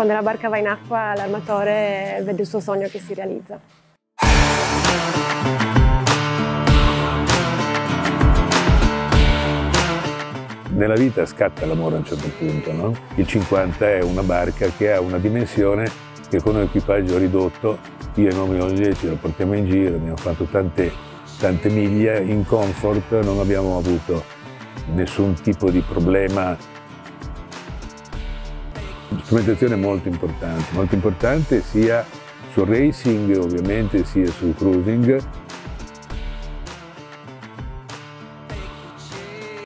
quando la barca va in acqua l'armatore vede il suo sogno che si realizza. Nella vita scatta l'amore a un certo punto, no? Il 50 è una barca che ha una dimensione che con un equipaggio ridotto, io e mia moglie ce la portiamo in giro, abbiamo fatto tante, tante miglia in comfort, non abbiamo avuto nessun tipo di problema. Strumentazione molto importante, molto importante sia sul racing ovviamente sia sul cruising,